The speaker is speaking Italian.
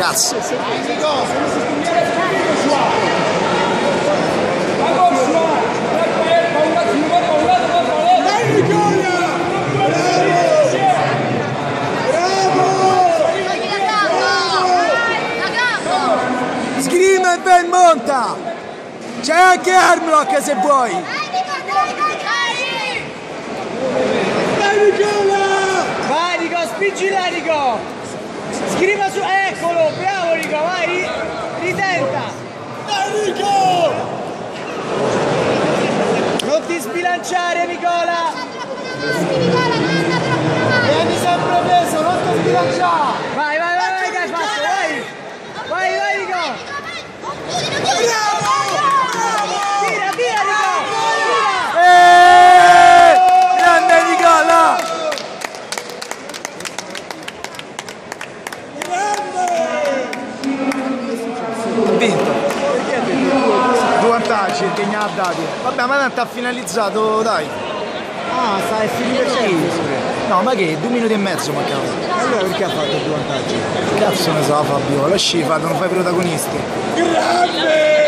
cazzo. Sgrima e Ben monta! C'è anche Armlock se vuoi! Vai Rico, spingi là Rico! Scriva su... Eccolo, bravo Rico, vai! Ritenta! Non ti sbilanciare Nicola! Vieni sempre preso, non ti sbilanciare! Vai, vai, vai, vai, che hai fatto, vai! Vai, vai Rico! Tira, tira Rico! Tira! Eeeh! Grande Nicola! Ha vinto. Due vantaggi, il Degna ha dati. Vabbè, ma tanto ha finalizzato, dai. Ah, stai finendo No, ma che? Due minuti e mezzo mancava. Allora perché ha fatto due vantaggi? Cazzo ne sa Fabio, lasci fare, non fai protagonisti. Grande!